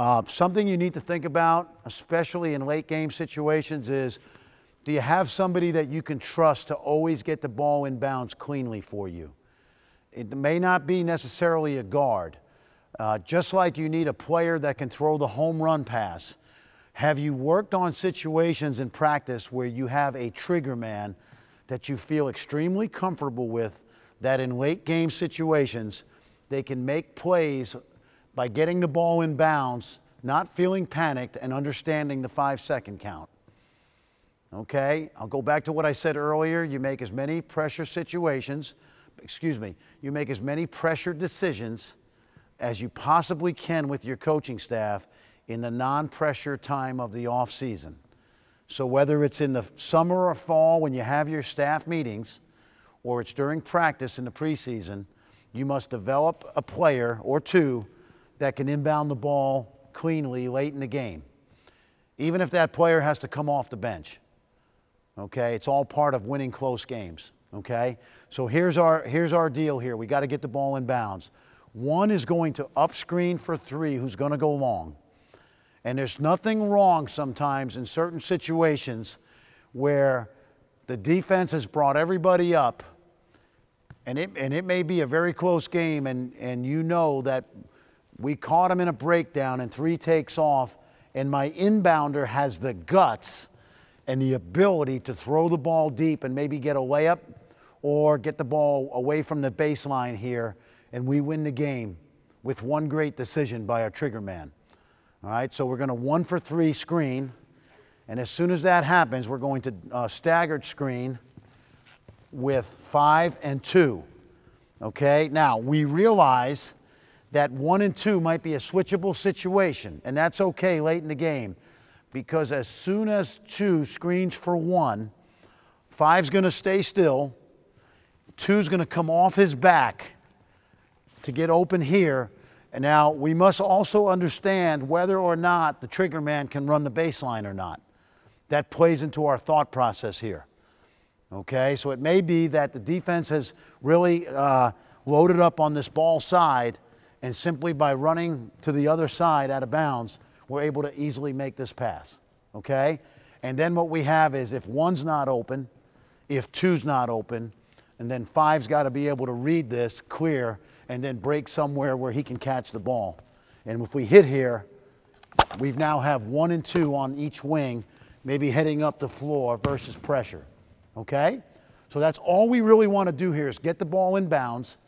Uh, something you need to think about, especially in late game situations, is do you have somebody that you can trust to always get the ball in bounds cleanly for you? It may not be necessarily a guard. Uh, just like you need a player that can throw the home run pass. Have you worked on situations in practice where you have a trigger man that you feel extremely comfortable with that in late game situations they can make plays by getting the ball in bounds, not feeling panicked, and understanding the five second count? Okay, I'll go back to what I said earlier. You make as many pressure situations, excuse me, you make as many pressure decisions as you possibly can with your coaching staff in the non pressure time of the off season. So, whether it's in the summer or fall when you have your staff meetings, or it's during practice in the preseason, you must develop a player or two that can inbound the ball cleanly late in the game, even if that player has to come off the bench. Okay, it's all part of winning close games. Okay, so here's our here's our deal here. We got to get the ball in bounds. One is going to up screen for three, who's going to go long. And there's nothing wrong sometimes in certain situations where the defense has brought everybody up, and it, and it may be a very close game, and, and you know that we caught him in a breakdown and three takes off, and my inbounder has the guts and the ability to throw the ball deep and maybe get a layup or get the ball away from the baseline here, and we win the game with one great decision by our trigger man. All right, so we're going to one for three screen, and as soon as that happens, we're going to uh, staggered screen with five and two. Okay, now we realize that one and two might be a switchable situation, and that's okay late in the game because as soon as two screens for one, five's going to stay still, two's going to come off his back to get open here. And now we must also understand whether or not the trigger man can run the baseline or not. That plays into our thought process here. Okay, so it may be that the defense has really uh, loaded up on this ball side, and simply by running to the other side out of bounds, we're able to easily make this pass. Okay? And then what we have is if one's not open, if two's not open, and then five's got to be able to read this clear and then break somewhere where he can catch the ball. And if we hit here, we've now have one and two on each wing, maybe heading up the floor versus pressure. Okay? So that's all we really want to do here is get the ball in bounds,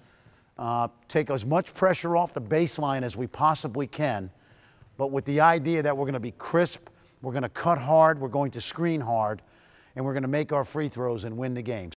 uh, take as much pressure off the baseline as we possibly can, but with the idea that we're going to be crisp, we're going to cut hard, we're going to screen hard, and we're going to make our free throws and win the game.